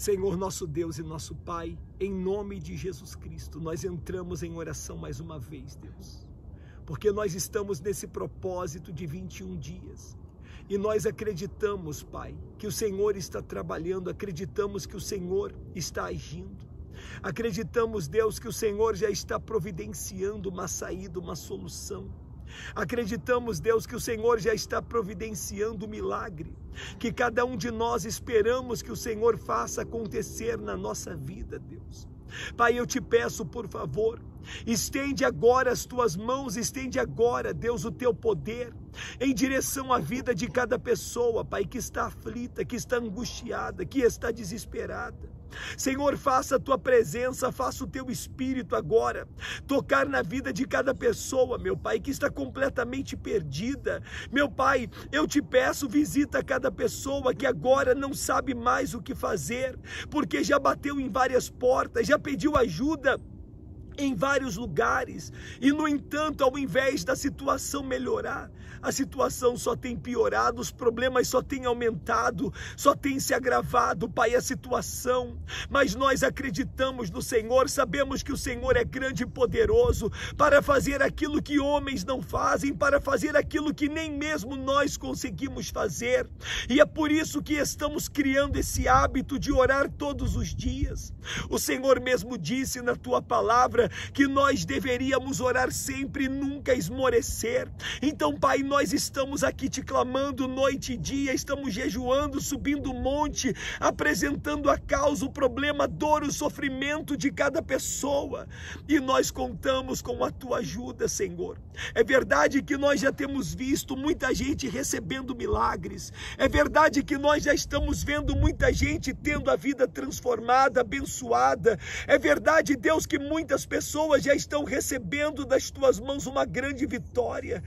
Senhor nosso Deus e nosso Pai, em nome de Jesus Cristo, nós entramos em oração mais uma vez, Deus, porque nós estamos nesse propósito de 21 dias. E nós acreditamos, Pai, que o Senhor está trabalhando, acreditamos que o Senhor está agindo. Acreditamos, Deus, que o Senhor já está providenciando uma saída, uma solução. Acreditamos, Deus, que o Senhor já está providenciando o milagre, que cada um de nós esperamos que o Senhor faça acontecer na nossa vida, Deus. Pai, eu te peço, por favor, estende agora as tuas mãos, estende agora, Deus, o teu poder em direção à vida de cada pessoa, Pai, que está aflita, que está angustiada, que está desesperada. Senhor, faça a tua presença, faça o teu espírito agora tocar na vida de cada pessoa, meu Pai, que está completamente perdida. Meu Pai, eu te peço, visita cada pessoa que agora não sabe mais o que fazer, porque já bateu em várias portas, já pediu ajuda em vários lugares, e no entanto, ao invés da situação melhorar, a situação só tem piorado, os problemas só têm aumentado, só tem se agravado, Pai, a situação. Mas nós acreditamos no Senhor, sabemos que o Senhor é grande e poderoso para fazer aquilo que homens não fazem, para fazer aquilo que nem mesmo nós conseguimos fazer. E é por isso que estamos criando esse hábito de orar todos os dias. O Senhor mesmo disse na tua palavra que nós deveríamos orar sempre e nunca esmorecer. Então, Pai, nós estamos aqui te clamando noite e dia, estamos jejuando, subindo o monte, apresentando a causa, o problema, a dor, o sofrimento de cada pessoa. E nós contamos com a tua ajuda, Senhor. É verdade que nós já temos visto muita gente recebendo milagres. É verdade que nós já estamos vendo muita gente tendo a vida transformada, abençoada. É verdade, Deus, que muitas pessoas já estão recebendo das tuas mãos uma grande vitória.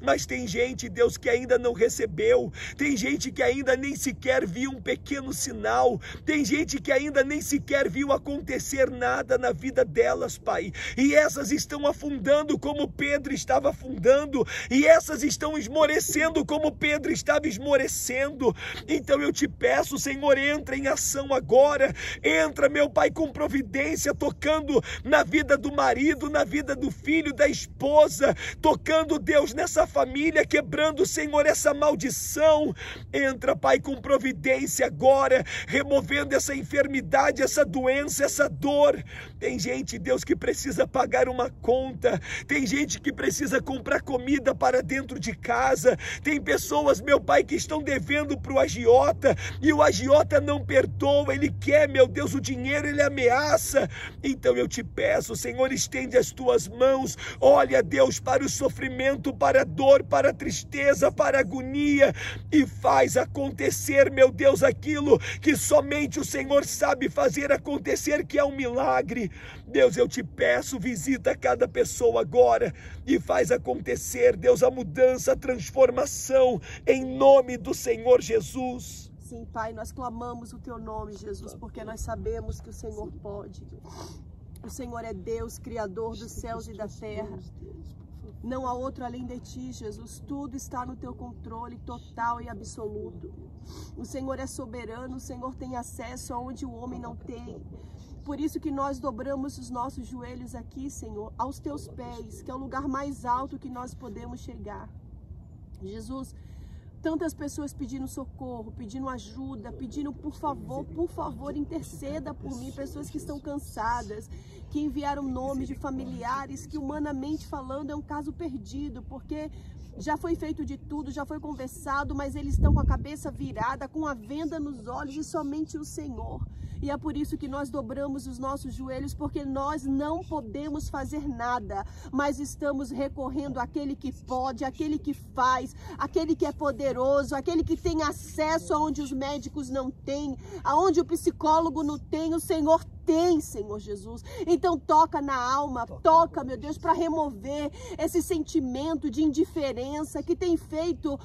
Mas tem gente, Deus, que ainda não recebeu, tem gente que ainda nem sequer viu um pequeno sinal, tem gente que ainda nem sequer viu acontecer nada na vida delas, Pai. E essas estão afundando como Pedro estava afundando, e essas estão esmorecendo como Pedro estava esmorecendo. Então eu te peço, Senhor, entra em ação agora, entra, meu Pai, com providência, tocando na vida do marido, na vida do filho, da esposa, tocando, Deus, nessa família, quebrando, Senhor, essa maldição. Entra, Pai, com providência agora, removendo essa enfermidade, essa doença, essa dor. Tem gente, Deus, que precisa pagar uma conta, tem gente que precisa comprar comida para dentro de casa, tem pessoas, meu Pai, que estão devendo para o agiota e o agiota não perdoa, ele quer, meu Deus, o dinheiro, ele ameaça. Então eu te peço, Senhor, estende as tuas mãos, olha, Deus, para o sofrimento, para a dor, para a tristeza, para a agonia e faz acontecer, meu Deus, aquilo que somente o Senhor sabe fazer acontecer, que é um milagre. Deus, eu te peço, visita cada pessoa agora e faz acontecer, Deus, a mudança, a transformação em nome do Senhor Jesus. Sim, Pai, nós clamamos o teu nome, Jesus, porque nós sabemos que o Senhor pode. O Senhor é Deus, Criador dos céus e da terra. Não há outro além de ti, Jesus. Tudo está no teu controle total e absoluto. O Senhor é soberano, o Senhor tem acesso aonde o homem não tem. Por isso que nós dobramos os nossos joelhos aqui, Senhor, aos teus pés, que é o lugar mais alto que nós podemos chegar. Jesus, tantas pessoas pedindo socorro, pedindo ajuda, pedindo por favor, por favor, interceda por mim, pessoas que estão cansadas, que enviaram nomes de familiares que humanamente falando é um caso perdido, porque já foi feito de tudo, já foi conversado, mas eles estão com a cabeça virada, com a venda nos olhos e somente o Senhor. E é por isso que nós dobramos os nossos joelhos, porque nós não podemos fazer nada, mas estamos recorrendo àquele que pode, àquele que faz, àquele que é poderoso, àquele que tem acesso aonde os médicos não têm, aonde o psicólogo não tem, o Senhor tem, Senhor Jesus. Então toca na alma, toca, meu Deus, para remover esse sentimento de indiferença que tem feito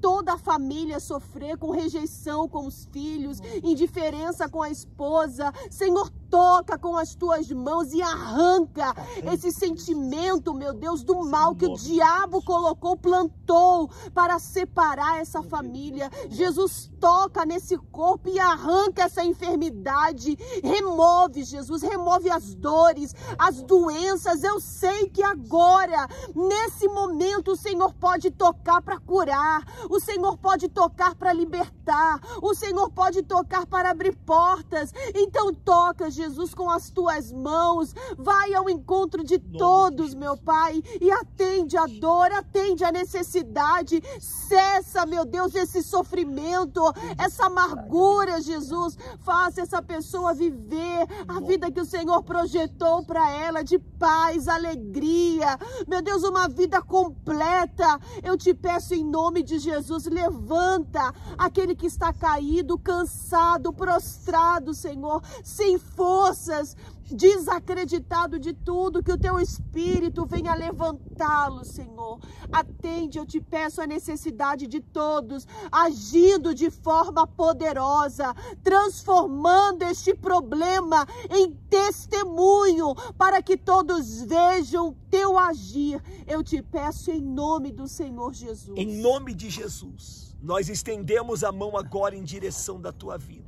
toda a família sofrer com rejeição com os filhos, indiferença com a esposa. Senhor, toca com as tuas mãos e arranca esse sentimento, meu Deus, do mal que o diabo colocou, plantou para separar essa família. Jesus toca nesse corpo e arranca essa enfermidade. Remove, Jesus, remove as dores, as doenças. Eu sei que agora, nesse momento, o Senhor pode tocar para curar, o Senhor pode tocar para libertar, o Senhor pode tocar para abrir portas. Então, toca, Jesus, com as tuas mãos. Vai ao encontro de todos, meu Pai, e atende a dor, atende a necessidade. Cessa, meu Deus, esse sofrimento, essa amargura, Jesus. Faça essa pessoa viver a vida que o Senhor projetou para ela, de paz, alegria. Meu Deus, uma vida completa. Eu te peço em nome de Jesus, levanta aquele que está caído, cansado, prostrado, Senhor, sem forças, desacreditado de tudo, que o teu espírito venha levantá-lo, Senhor. Atende, eu te peço a necessidade de todos, agindo de forma poderosa, transformando este problema em testemunho, para que todos vejam teu agir. Eu te peço em nome do Senhor Jesus. Em nome de Jesus, nós estendemos a mão agora em direção da tua vida.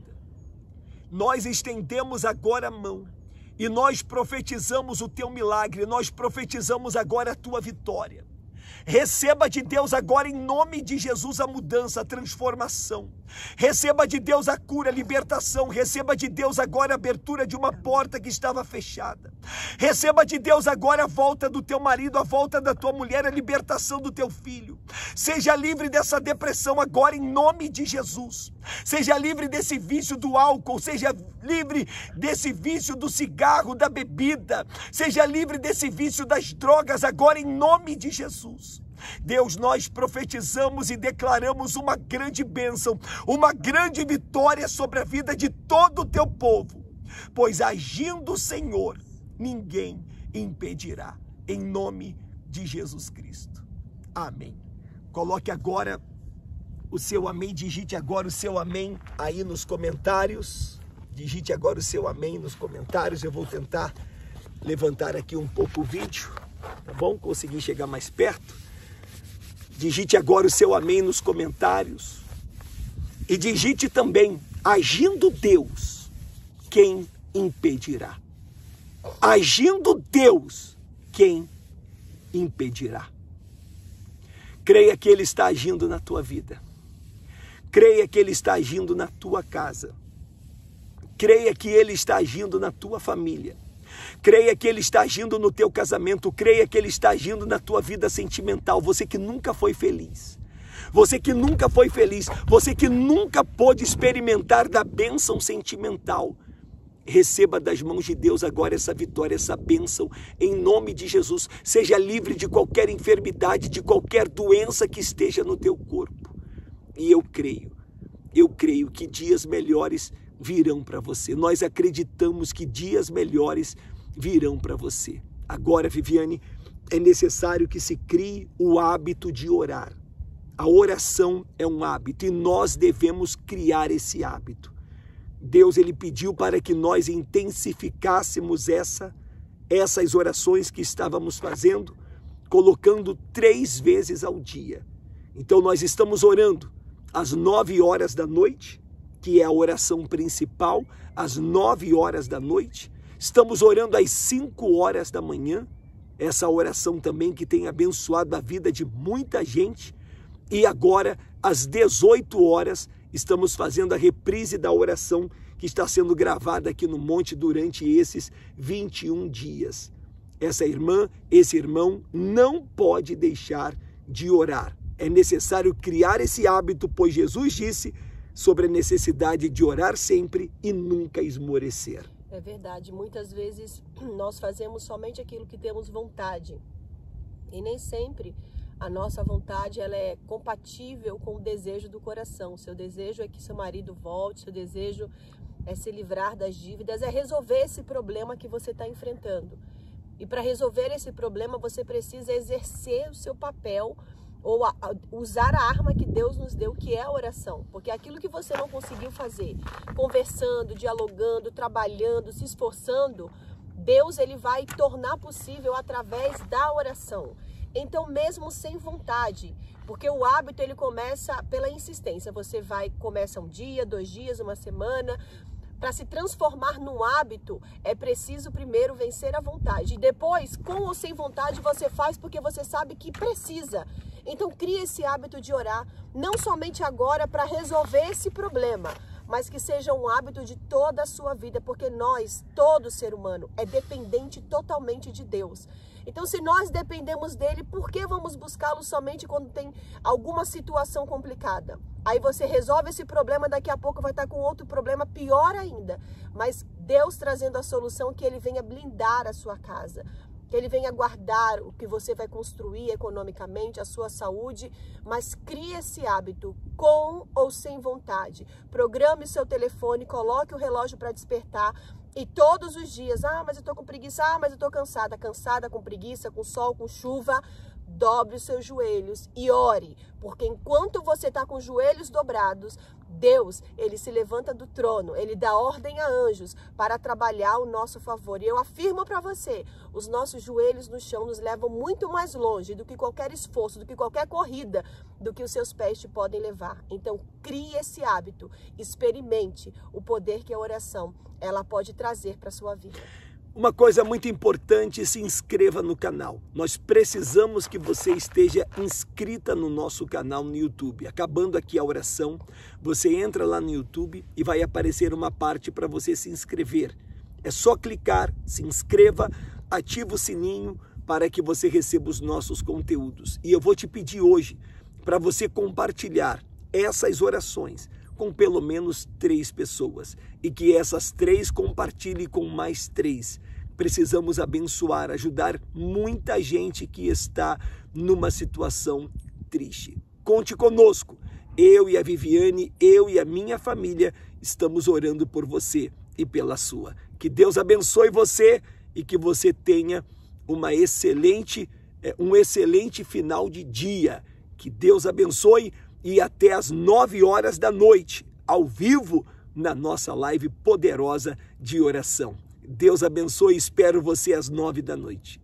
Nós estendemos agora a mão e nós profetizamos o teu milagre, nós profetizamos agora a tua vitória. Receba de Deus agora, em nome de Jesus, a mudança, a transformação. Receba de Deus a cura, a libertação. Receba de Deus agora a abertura de uma porta que estava fechada. Receba de Deus agora a volta do teu marido, a volta da tua mulher, a libertação do teu filho. Seja livre dessa depressão agora, em nome de Jesus. Seja livre desse vício do álcool, seja livre desse vício do cigarro, da bebida, seja livre desse vício das drogas agora, em nome de Jesus. Deus, nós profetizamos e declaramos uma grande bênção, uma grande vitória sobre a vida de todo o teu povo, pois agindo o Senhor, ninguém impedirá, em nome de Jesus Cristo. Amém. Coloque agora o seu amém, digite agora o seu amém aí nos comentários. Digite agora o seu amém nos comentários. Eu vou tentar levantar aqui um pouco o vídeo, tá bom? Conseguir chegar mais perto. Digite agora o seu amém nos comentários. E digite também, agindo Deus, quem impedirá? Agindo Deus, quem impedirá? Creia que Ele está agindo na tua vida. Creia que Ele está agindo na tua casa. Creia que Ele está agindo na tua família. Creia que Ele está agindo no teu casamento. Creia que Ele está agindo na tua vida sentimental. Você que nunca foi feliz. Você que nunca foi feliz. Você que nunca pôde experimentar da bênção sentimental. Receba das mãos de Deus agora essa vitória, essa bênção, em nome de Jesus. Seja livre de qualquer enfermidade, de qualquer doença que esteja no teu corpo. E eu creio, eu creio que dias melhores virão para você. Nós acreditamos que dias melhores virão para você. Agora, Viviane, é necessário que se crie o hábito de orar. A oração é um hábito e nós devemos criar esse hábito. Deus ele pediu para que nós intensificássemos essa essas orações que estávamos fazendo, colocando três vezes ao dia. Então nós estamos orando às nove horas da noite, que é a oração principal, às nove horas da noite. Estamos orando às cinco horas da manhã, essa oração também que tem abençoado a vida de muita gente. E agora, às 18 horas, estamos fazendo a reprise da oração que está sendo gravada aqui no monte durante esses 21 dias. Essa irmã, esse irmão não pode deixar de orar. É necessário criar esse hábito, pois Jesus disse sobre a necessidade de orar sempre e nunca esmorecer. É verdade, muitas vezes nós fazemos somente aquilo que temos vontade. E nem sempre a nossa vontade ela é compatível com o desejo do coração. Seu desejo é que seu marido volte, seu desejo é se livrar das dívidas, é resolver esse problema que você está enfrentando. E para resolver esse problema, você precisa exercer o seu papel ou a, a, usar a arma que Deus nos deu, que é a oração. Porque aquilo que você não conseguiu fazer, conversando, dialogando, trabalhando, se esforçando, Deus ele vai tornar possível através da oração. Então, mesmo sem vontade, porque o hábito ele começa pela insistência. Você vai começa um dia, dois dias, uma semana, para se transformar num hábito, é preciso primeiro vencer a vontade. E depois, com ou sem vontade, você faz porque você sabe que precisa. Então, crie esse hábito de orar, não somente agora para resolver esse problema, mas que seja um hábito de toda a sua vida, porque nós, todo ser humano, é dependente totalmente de Deus. Então, se nós dependemos dele, por que vamos buscá-lo somente quando tem alguma situação complicada? Aí você resolve esse problema, daqui a pouco vai estar com outro problema pior ainda. Mas Deus trazendo a solução que ele venha blindar a sua casa, que ele venha guardar o que você vai construir economicamente, a sua saúde, mas crie esse hábito com ou sem vontade. Programe seu telefone, coloque o relógio para despertar e todos os dias, ah, mas eu tô com preguiça, ah, mas eu tô cansada, cansada, com preguiça, com sol, com chuva, dobre os seus joelhos e ore, porque enquanto você está com os joelhos dobrados, Deus, ele se levanta do trono, ele dá ordem a anjos para trabalhar o nosso favor. E eu afirmo para você, os nossos joelhos no chão nos levam muito mais longe do que qualquer esforço, do que qualquer corrida, do que os seus pés te podem levar. Então, crie esse hábito, experimente o poder que a oração ela pode trazer para sua vida. Uma coisa muito importante, se inscreva no canal. Nós precisamos que você esteja inscrita no nosso canal no YouTube. Acabando aqui a oração, você entra lá no YouTube e vai aparecer uma parte para você se inscrever. É só clicar, se inscreva, ativa o sininho para que você receba os nossos conteúdos. E eu vou te pedir hoje para você compartilhar essas orações com pelo menos três pessoas e que essas três compartilhem com mais três. Precisamos abençoar, ajudar muita gente que está numa situação triste. Conte conosco. Eu e a Viviane, eu e a minha família estamos orando por você e pela sua. Que Deus abençoe você e que você tenha uma excelente, é, um excelente final de dia. Que Deus abençoe e até às nove horas da noite, ao vivo, na nossa live poderosa de oração. Deus abençoe e espero você às nove da noite.